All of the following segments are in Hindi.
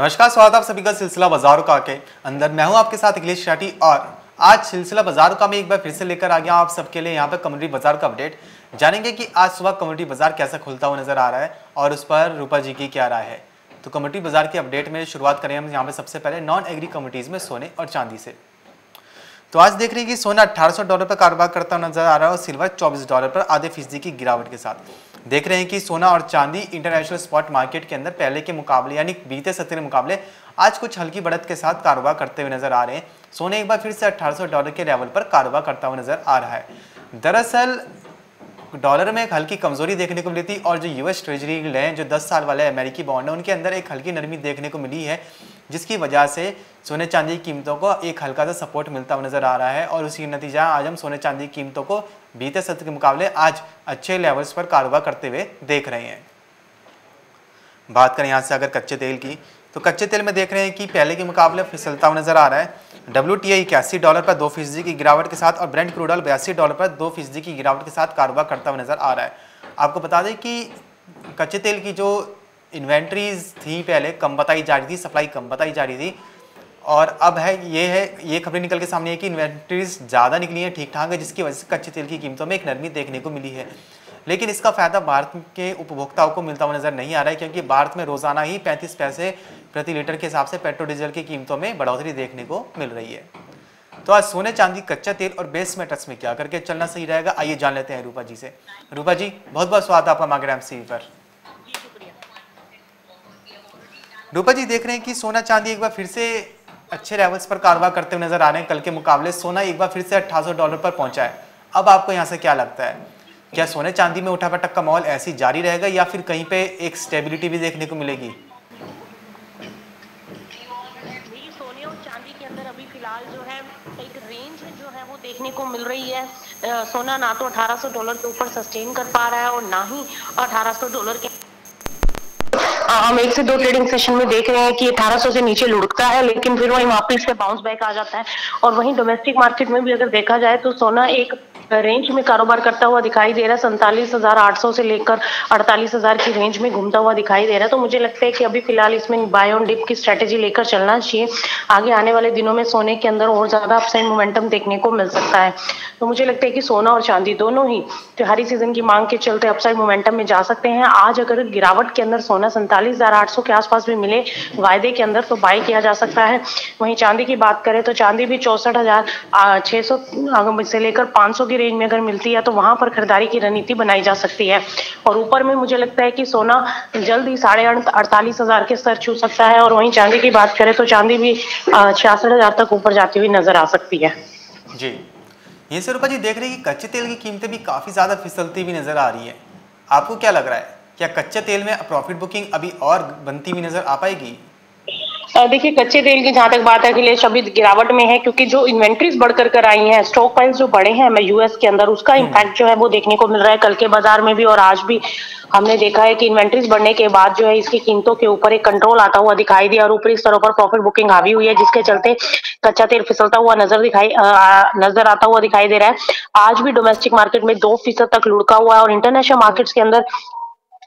नमस्कार, स्वागत आप सभी का सिलसिला बाजारों का के अंदर मैं हूँ आपके साथ अखिलेश शाटी और आज सिलसिला बाज़ार का मैं एक बार फिर से लेकर आ गया आप सबके लिए यहाँ पे कम्युनिटी बाज़ार का अपडेट। जानेंगे कि आज सुबह कम्युनिटी बाज़ार कैसा खुलता हुआ नज़र आ रहा है और उस पर रूपा जी की क्या राय है। तो कम्युनिटी बाज़ार के अपडेट में शुरुआत करें हम यहाँ पे सबसे पहले नॉन एग्री कम्युनिटीज में सोने और चांदी से। तो आज देख रहे हैं कि सोना 1800 डॉलर पर कारोबार करता नज़र आ रहा है और सिल्वर 24 डॉलर पर आधे फ़ीसदी की गिरावट के साथ। देख रहे हैं कि सोना और चांदी इंटरनेशनल स्पॉट मार्केट के अंदर पहले के मुकाबले, यानी बीते सत्र के मुकाबले, आज कुछ हल्की बढ़त के साथ कारोबार करते हुए नज़र आ रहे हैं। सोने एक बार फिर से 1800 डॉलर के लेवल पर कारोबार करता हुआ नज़र आ रहा है। दरअसल, डॉलर में एक हल्की कमज़ोरी देखने को मिली थी और जो यूएस ट्रेजरी है जो 10 साल वाले अमेरिकी बॉन्ड है, उनके अंदर एक हल्की नरमी देखने को मिली है, जिसकी वजह से सोने चांदी की कीमतों को एक हल्का सा सपोर्ट मिलता हुआ नज़र आ रहा है और उसी नतीजा आज हम सोने चांदी की कीमतों को बीते सत्र के मुकाबले आज अच्छे लेवल्स पर कारोबार करते हुए देख रहे हैं। बात करें यहाँ से अगर कच्चे तेल की तो कच्चे तेल में देख रहे हैं कि पहले के मुकाबले फिसलता हुआ नज़र आ रहा है। डब्ल्यू टी आई इक्यासी डॉलर पर दो फ़ीसदी की गिरावट के साथ और ब्रेंड क्रूडल बयासी डॉलर पर दो फ़ीसदी की गिरावट के साथ कारोबार करता हुआ नज़र आ रहा है। आपको बता दें कि कच्चे तेल की जो इन्वेंट्रीज थी पहले, कम बताई जा रही थी सप्लाई कम बताई जा रही थी और अब है ये है ये खबरें निकल के सामने है कि इन्वेंट्रीज ज़्यादा निकली हैं ठीक ठाक है जिसकी वजह से कच्चे तेल की कीमतों में एक नरमी देखने को मिली है। लेकिन इसका फ़ायदा भारत के उपभोक्ताओं को मिलता हुआ नज़र नहीं आ रहा है क्योंकि भारत में रोज़ाना ही 35 पैसे प्रति लीटर के हिसाब से पेट्रोल डीजल की कीमतों में बढ़ोतरी देखने को मिल रही है। तो आज सोने चांदी कच्चा तेल और बेस मेटल्स में क्या करके चलना सही रहेगा आइए जान लेते हैं रूपा जी से। रूपा जी बहुत बहुत स्वागत आपका मांगराम सी पर। रूपा जी देख रहे हैं कि सोना चांदी एक बार फिर से अच्छे लेवल्स पर कारोबार करते हुए नज़र आ रहे हैं। कल के मुकाबले सोना एक बार फिर से अट्ठाईस डॉलर पर पहुँचा है। अब आपको यहाँ से क्या लगता है? क्या सोने चांदी में उठा पटक का माहौल ऐसी जारी रहेगा या फिर कहीं पे एक स्टेबिलिटी भी देखने को मिलेगी? देखने को मिल रही है। आ, सोना ना तो 1800 डॉलर के ऊपर सस्टेन कर पा रहा है और ना ही 1800 डॉलर के हम एक से दो ट्रेडिंग सेशन में देख रहे हैं कि 1800 से नीचे लुढ़कता है, लेकिन फिर वही वापिस से बाउंस बैक आ जाता है। और वहीं डोमेस्टिक मार्केट में भी अगर देखा जाए तो सोना एक रेंज में कारोबार करता हुआ दिखाई दे रहा है। सैंतालीस हज़ार आठ सौ से लेकर अड़तालीस हज़ार की रेंज में घूमता हुआ दिखाई दे रहा है। तो मुझे लगता है कि अभी फ़िलहाल इसमें बाय ऑन डिप की स्ट्रेटेजी लेकर चलना चाहिए। आगे आने वाले दिनों में सोने के अंदर और ज़्यादा अपसाइड मोमेंटम देखने को मिल सकता है। तो मुझे लगता है कि सोना और चांदी दोनों ही त्योहारी सीज़न की मांग के चलते अपसाइड मोमेंटम में जा सकते हैं। आज अगर गिरावट के अंदर सोना सैंतालीस हज़ार आठ सौ के आसपास भी मिले वायदे के अंदर तो बाय किया जा सकता है। वहीं चांदी की बात करें तो चांदी भी चौसठ हज़ार छह सौ से लेकर पाँच सौ की रेंज में अगर मिलती है तो वहाँ पर खरीदारी की रणनीति बनाई जा सकती है। और ऊपर में मुझे लगता है कि सोना जल्द ही साढ़े अड़तालीस हज़ार के स्तर छू सकता है और वहीं चांदी की बात करें तो चांदी भी छियासठ हज़ार तक ऊपर जाती हुई नज़र आ सकती है। जी। ये सर जी, देख रहे हैं कि कच्चे तेल की कीमतें भी काफ़ी ज़्यादा फिसलती हुई नज़र आ रही है। आपको क्या लग रहा है? क्या कच्चे तेल में प्रॉफिट बुकिंग अभी और बनती हुई नज़र आ पाएगी? देखिए कच्चे तेल की जहाँ तक बात है अखिलेश अभी गिरावट में है क्योंकि जो इन्वेंट्रीज बढ़कर कर आई हैं स्टॉक प्राइस जो बढ़े हैं मैं यूएस के अंदर उसका इम्पैक्ट हम्म। जो है वो देखने को मिल रहा है कल के बाज़ार में भी और आज भी हमने देखा है कि इन्वेंट्रीज बढ़ने के बाद जो है इसकी कीमतों के ऊपर एक कंट्रोल आता हुआ दिखाई दिया और ऊपरी स्तरों पर प्रॉफिट बुकिंग हावी हुई है जिसके चलते कच्चा तेल फिसलता हुआ नज़र दिखाई नज़र आता हुआ दिखाई दे रहा है आज भी डोमेस्टिक मार्केट में दो फ़ीसद तक लुढ़का हुआ है और इंटरनेशनल मार्केट्स के अंदर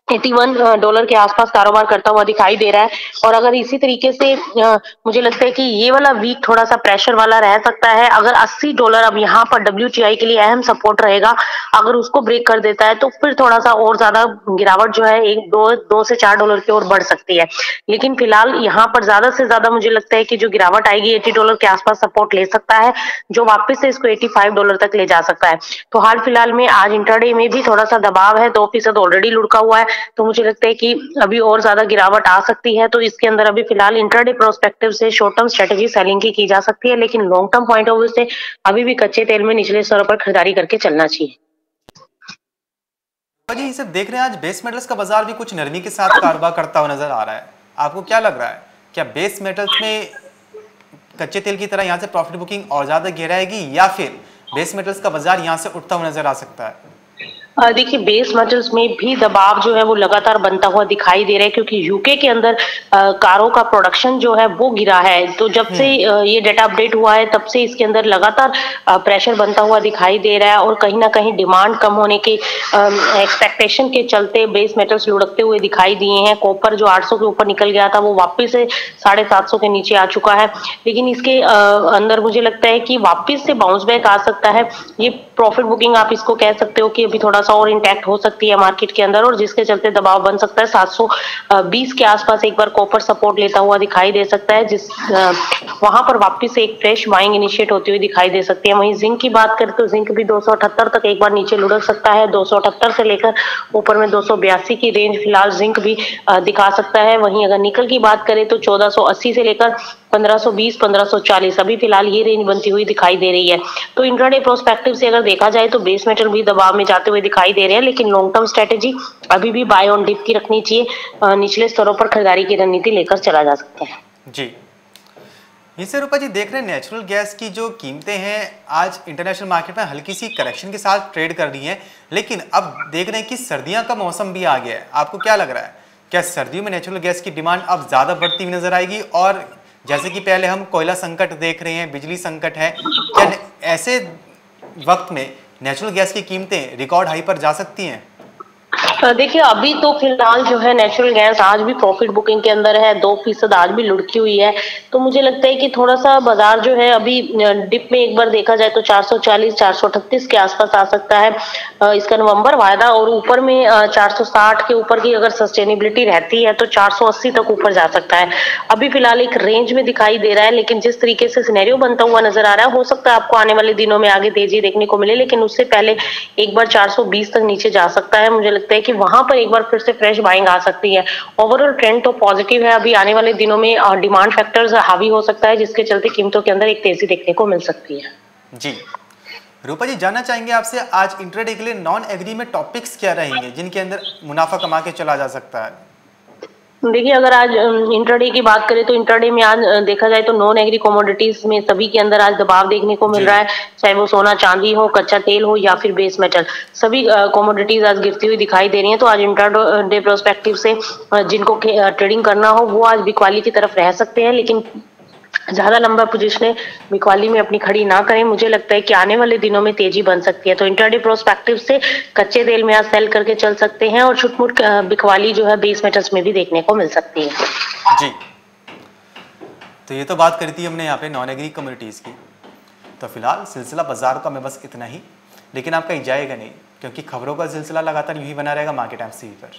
81 डॉलर के आसपास कारोबार करता हुआ दिखाई दे रहा है। और अगर इसी तरीके से मुझे लगता है कि ये वाला वीक थोड़ा सा प्रेशर वाला रह सकता है। अगर 80 डॉलर अब यहाँ पर डब्ल्यूटीआई के लिए अहम सपोर्ट रहेगा, अगर उसको ब्रेक कर देता है तो फिर थोड़ा सा और ज़्यादा गिरावट जो है एक, दो दो से चार डॉलर की ओर बढ़ सकती है। लेकिन फ़िलहाल यहाँ पर ज़्यादा से ज़्यादा मुझे लगता है कि जो गिरावट आएगी, एटी डॉलर के आसपास सपोर्ट ले सकता है, जो वापिस से इसको एटी डॉलर तक ले जा सकता है। तो हाल फ़िलहाल में आज इंटरडे में भी थोड़ा सा दबाव है, दो फ़ीसद ऑलरेडी लुढ़का हुआ है। तो मुझे लगता है कि अभी और ज़्यादा गिरावट आ सकती है। तो इसके अंदर अभी फ़िलहाल इंटरडे प्रोस्पेक्टिव से शॉर्ट टर्म स्ट्रेटेजी सेलिंग की की जा सकती है, लेकिन long term point of view से अभी भी कच्चे तेल में निचले स्तर पर खरीदारी करके चलना चाहिए। जी सब देख रहे हैं आज बेस मेटल्स का बाज़ार भी कुछ नरमी के साथ कारोबार करता हुआ नज़र आ रहा है। आपको क्या लग रहा है? क्या बेस मेटल्स में कच्चे तेल की तरह यहाँ से प्रॉफिट बुकिंग और ज़्यादा गिराएगी या फिर बेस मेटल्स का बाज़ार यहाँ से उठता हुआ नज़र आ सकता है? देखिए बेस मेटल्स में भी दबाव जो है वो लगातार बनता हुआ दिखाई दे रहा है क्योंकि यूके के अंदर कारों का प्रोडक्शन जो है वो गिरा है। तो जब से हम्म। ये डेटा अपडेट हुआ है तब से इसके अंदर लगातार प्रेशर बनता हुआ दिखाई दे रहा है और कहीं ना कहीं डिमांड कम होने के एक्सपेक्टेशन के चलते बेस मेटल्स लुढ़कते हुए दिखाई दिए हैं। कॉपर जो 800 के ऊपर निकल गया था वो वापिस से साढ़े के नीचे आ चुका है। लेकिन इसके अंदर मुझे लगता है कि वापिस से बाउंस बैक आ सकता है। ये प्रॉफिट बुकिंग आप इसको कह सकते हो कि अभी थोड़ा सा और इंटैक्ट हो सकती है मार्केट के अंदर और जिसके चलते दबाव बन सकता है। 720 के आसपास एक बार कॉपर सपोर्ट लेता हुआ दिखाई दे सकता है, जिस वहाँ पर वापस एक फ्रेश बाइंग इनिशिएट होती हुई दिखाई दे सकती है। वहीं जिंक की बात करें तो जिंक भी दो सौ अठहत्तर तक एक बार नीचे लुढ़क सकता है। दो सौ अठहत्तर से लेकर ऊपर में दो सौ बयासी की रेंज फ़िलहाल जिंक भी दिखा सकता है। वहीं अगर निकल की बात करें तो चौदह से लेकर 1520 1540 अभी फ़िलहाल ये रेंज बनती हुई दिखाई दे रही है। तो इंट्राडे प्रोस्पेक्टिव से अगर देखा जाए तो बेस मेटल भी दबाव में जाते हुए दिखाई दे रहे हैं, लेकिन लॉन्ग टर्म स्ट्रेटेजी अभी भी बाय ऑन डिप की रखनी चाहिए निचले स्तरों पर खरीदारी की रणनीति लेकर चला जा सकता है। जी। इसे रूपा जी, देख रहे हैं नेचुरल गैस की जो कीमतें हैं, आज इंटरनेशनल मार्केट में हल्की सी करेक्शन के साथ ट्रेड कर रही हैं, लेकिन अब देख रहे हैं कि सर्दियाँ का मौसम भी आ गया है। आपको क्या लग रहा है? क्या सर्दियों में नेचुरल गैस की डिमांड अब ज़्यादा बढ़ती हुई नज़र आएगी और जैसे कि पहले हम कोयला संकट देख रहे हैं, बिजली संकट है, क्या ऐसे वक्त में नेचुरल गैस की कीमतें रिकॉर्ड हाई पर जा सकती हैं? देखिए, अभी तो फ़िलहाल जो है नेचुरल गैस आज भी प्रॉफिट बुकिंग के अंदर है, दो फ़ीसद आज भी लुढ़की हुई है। तो मुझे लगता है कि थोड़ा सा बाज़ार जो है अभी डिप में एक बार देखा जाए तो 440 438 के आसपास आ सकता है। इसका नवंबर वायदा और ऊपर में 460 के ऊपर की अगर सस्टेनेबिलिटी रहती है तो 480 तक ऊपर जा सकता है। अभी फ़िलहाल एक रेंज में दिखाई दे रहा है, लेकिन जिस तरीके से सिनेरियो बनता हुआ नज़र आ रहा है, हो सकता है आपको आने वाले दिनों में आगे तेज़ी देखने को मिले, लेकिन उससे पहले एक बार चार सौ बीस तक नीचे जा सकता है। मुझे लगता है कि वहाँ पर एक बार फिर से फ्रेश बाइंग आ सकती है। ओवरऑल ट्रेंड तो पॉजिटिव है। अभी आने वाले दिनों में डिमांड फैक्टर्स हावी हो सकता है, जिसके चलते कीमतों के अंदर एक तेज़ी देखने को मिल सकती है। जी। रूपा जी, जानना चाहेंगे आपसे, आज इंटरडे के लिए नॉन एग्री में टॉपिक्स क्या रहेंगे, जिनके अंदर मुनाफा कमा के चला जा सकता है? देखिए अगर आज इंटरडे की बात करें तो इंटरडे में आज देखा जाए तो नॉन एग्री कमोडिटीज में सभी के अंदर आज दबाव देखने को मिल रहा है चाहे वो सोना चांदी हो कच्चा तेल हो या फिर बेस मेटल सभी कमोडिटीज आज गिरती हुई दिखाई दे रही हैं तो आज इंटरडे प्रोस्पेक्टिव से जिनको ट्रेडिंग करना हो वो आज बिकवाली की तरफ़ रह सकते हैं लेकिन ज़्यादा लंबा पोजिशन बिकवाली में अपनी खड़ी ना करें। मुझे लगता है कि आने वाले दिनों में तेज़ी बन सकती है। तो इंटरडे प्रोस्पेक्टिव से कच्चे तेल में आज सेल करके चल सकते हैं और छुटमुट बिकवाली जो है बेस मेटल्स में भी देखने को मिल सकती है। जी। तो ये तो बात करी थी हमने यहाँ पे नॉन एग्री कम्युनिटीज़ की। तो फ़िलहाल सिलसिला बाज़ार का मैं बस इतना ही। लेकिन आप कहीं जाएगा नहीं? क्योंकि खबरों का सिलसिला लगातार यूँ ही बना रहेगा मार्केट एम पर।